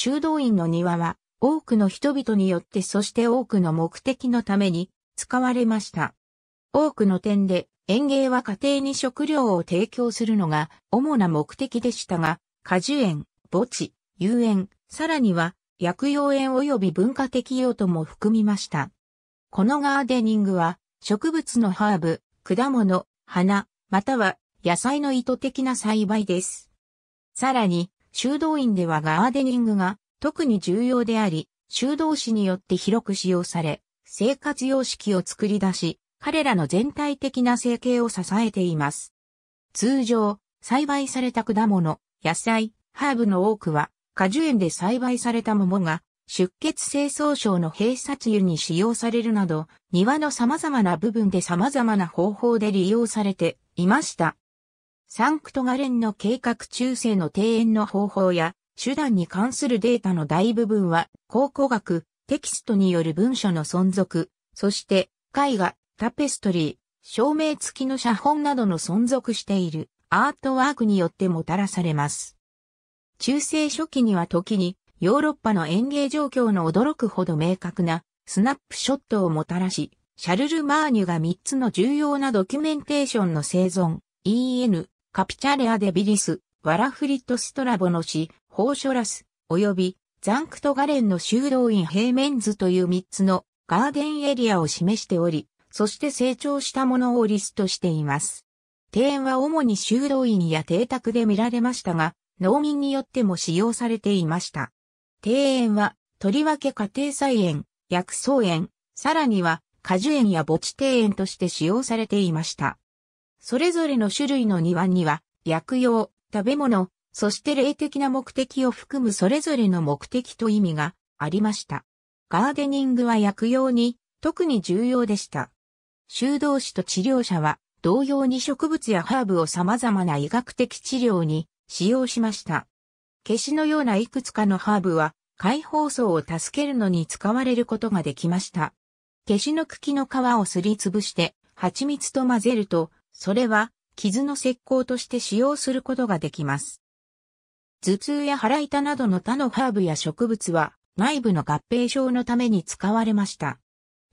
修道院の庭は多くの人々によってそして多くの目的のために使われました。多くの点で園芸は家庭に食料を提供するのが主な目的でしたが、果樹園、墓地、遊園、さらには薬用園及び文化的用途も含みました。このガーデニングは植物のハーブ、果物、花、または野菜の意図的な栽培です。さらに、修道院ではガーデニングが特に重要であり、修道士によって広く使用され、生活様式を作り出し、彼らの全体的な生計を支えています。通常、栽培された果物、野菜、ハーブの多くは、果樹園で栽培された桃が、出血性草症の閉殺油に使用されるなど、庭の様々な部分で様々な方法で利用されていました。サンクトガレンの計画中世の庭園の方法や手段に関するデータの大部分は考古学、テキストによる文書の存続、そして絵画、タペストリー、照明付きの写本などの存続しているアートワークによってもたらされます。中世初期には時にヨーロッパの園芸状況の驚くほど明確なスナップショットをもたらし、シャルル・マーニュが3つの重要なドキュメンテーションの生存、EN、カピチャレア・デ・ビリス、ワラフリット・ストラボの死、ホーショラス、及びザンクト・ガレンの修道院平面図という3つのガーデンエリアを示しており、そして成長したものをリストしています。庭園は主に修道院や邸宅で見られましたが、農民によっても使用されていました。庭園は、とりわけ家庭菜園、薬草園、さらには果樹園や墓地庭園として使用されていました。それぞれの種類の庭には、薬用、食べ物、そして霊的な目的を含むそれぞれの目的と意味がありました。ガーデニングは薬用に特に重要でした。修道士と治療者は同様に植物やハーブを様々な医学的治療に使用しました。消しのようないくつかのハーブは解放層を助けるのに使われることができました。消しの茎の皮をすりつぶして蜂蜜と混ぜると、それは傷の石膏として使用することができます。頭痛や腹痛などの他のハーブや植物は内部の合併症のために使われました。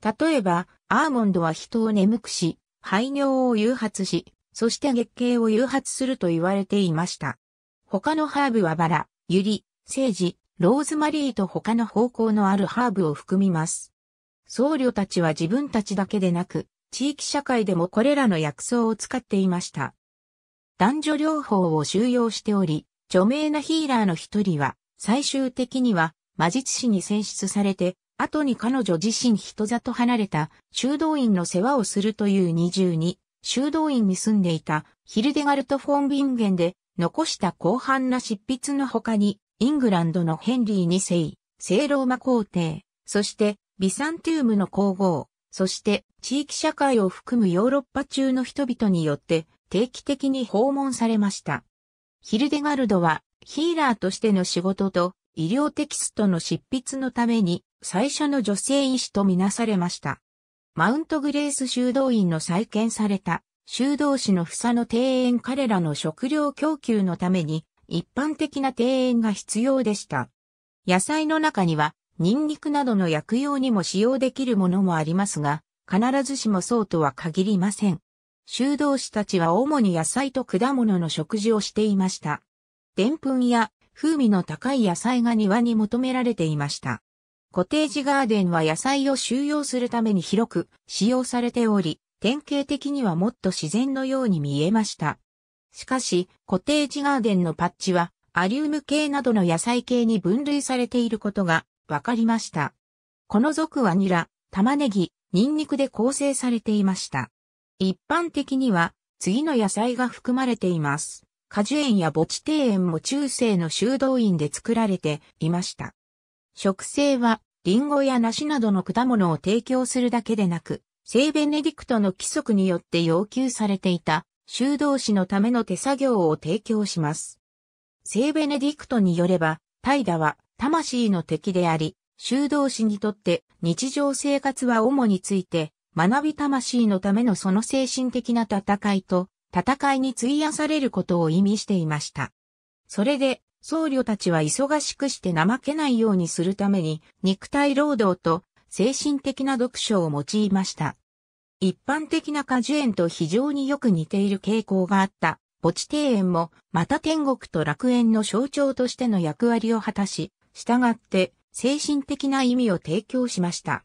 例えば、アーモンドは人を眠くし、排尿を誘発し、そして月経を誘発すると言われていました。他のハーブはバラ、ユリ、セージ、ローズマリーと他の方向のあるハーブを含みます。僧侶たちは自分たちだけでなく、地域社会でもこれらの薬草を使っていました。男女療法を収容しており、著名なヒーラーの一人は、最終的には魔術師に選出されて、後に彼女自身人里離れた修道院の世話をするという二重に、修道院に住んでいたヒルデガルト・フォン・ビンゲンで残した広範な執筆の他に、イングランドのヘンリー2世、聖ローマ皇帝、そしてビサンティウムの皇后、そして地域社会を含むヨーロッパ中の人々によって定期的に訪問されました。ヒルデガルドはヒーラーとしての仕事と医療テキストの執筆のために最初の女性医師とみなされました。マウントグレース修道院の再建された修道士の房の庭園彼らの食料供給のために一般的な庭園が必要でした。野菜の中にはニンニクなどの薬用にも使用できるものもありますが、必ずしもそうとは限りません。修道士たちは主に野菜と果物の食事をしていました。でんぷんや風味の高い野菜が庭に求められていました。コテージガーデンは野菜を収容するために広く使用されており、典型的にはもっと自然のように見えました。しかし、コテージガーデンのパッチは、アリウム系などの野菜系に分類されていることが分かりました。この属はニラ、玉ねぎ、ニンニクで構成されていました。一般的には、次の野菜が含まれています。果樹園や墓地庭園も中世の修道院で作られていました。植生は、リンゴや梨などの果物を提供するだけでなく、聖ベネディクトの規則によって要求されていた修道士のための手作業を提供します。聖ベネディクトによれば、怠惰は魂の敵であり、修道士にとって日常生活は主について、学び魂のためのその精神的な戦いと、戦いに費やされることを意味していました。それで、僧侶たちは忙しくして怠けないようにするために肉体労働と精神的な読書を用いました。一般的な果樹園と非常によく似ている傾向があった墓地庭園もまた天国と楽園の象徴としての役割を果たし、従って精神的な意味を提供しました。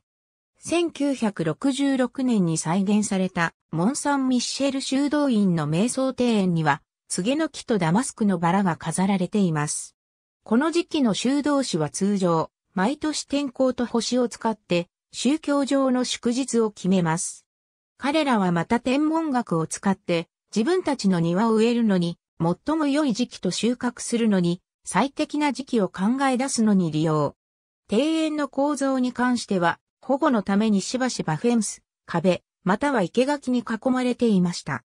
1966年に再現されたモン・サン・ミッシェル修道院の瞑想庭園には、告げの木とダマスクのバラが飾られています。この時期の修道士は通常、毎年天候と星を使って宗教上の祝日を決めます。彼らはまた天文学を使って自分たちの庭を植えるのに最も良い時期と収穫するのに最適な時期を考え出すのに利用。庭園の構造に関しては保護のためにしばしばフェンス、壁、または生垣に囲まれていました。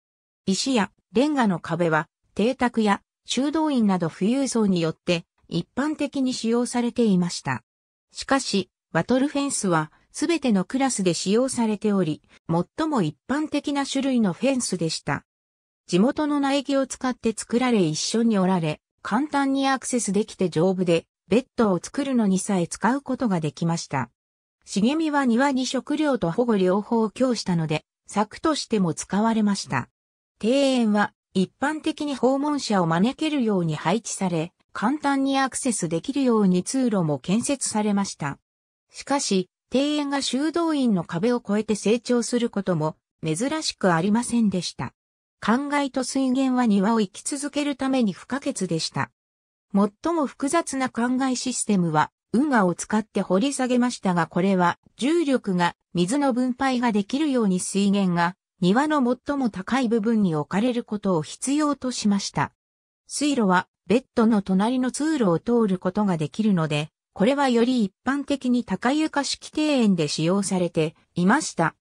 石やレンガの壁は邸宅や修道院など富裕層によって一般的に使用されていました。しかし、バトルフェンスはすべてのクラスで使用されており、最も一般的な種類のフェンスでした。地元の苗木を使って作られ一緒におられ、簡単にアクセスできて丈夫で、ベッドを作るのにさえ使うことができました。茂みは庭に食料と保護両方を供したので、柵としても使われました。庭園は一般的に訪問者を招けるように配置され、簡単にアクセスできるように通路も建設されました。しかし、庭園が修道院の壁を越えて成長することも珍しくありませんでした。灌漑と水源は庭を生き続けるために不可欠でした。最も複雑な灌漑システムは運河を使って掘り下げましたがこれは重力が水の分配ができるように水源が庭の最も高い部分に置かれることを必要としました。水路はベッドの隣の通路を通ることができるので、これはより一般的に高床式庭園で使用されていました。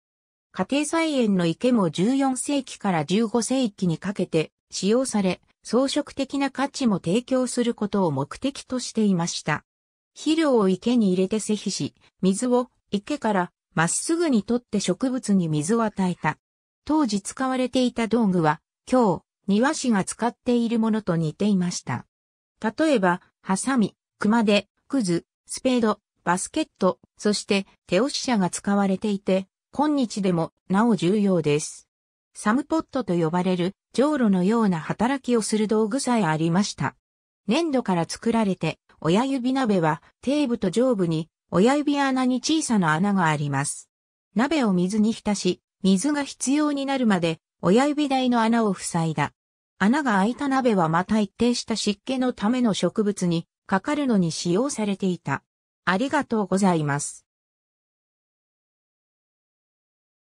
家庭菜園の池も14世紀から15世紀にかけて使用され、装飾的な価値も提供することを目的としていました。肥料を池に入れて施肥し、水を池からまっすぐに取って植物に水を与えた。当時使われていた道具は、今日、庭師が使っているものと似ていました。例えば、ハサミ、熊手、クズ、スペード、バスケット、そして手押し車が使われていて、今日でもなお重要です。サムポットと呼ばれる、じょうろのような働きをする道具さえありました。粘土から作られて、親指鍋は底部と上部に親指穴に小さな穴があります。鍋を水に浸し、水が必要になるまで親指台の穴を塞いだ。穴が開いた鍋はまた一定した湿気のための植物にかかるのに使用されていた。ありがとうございます。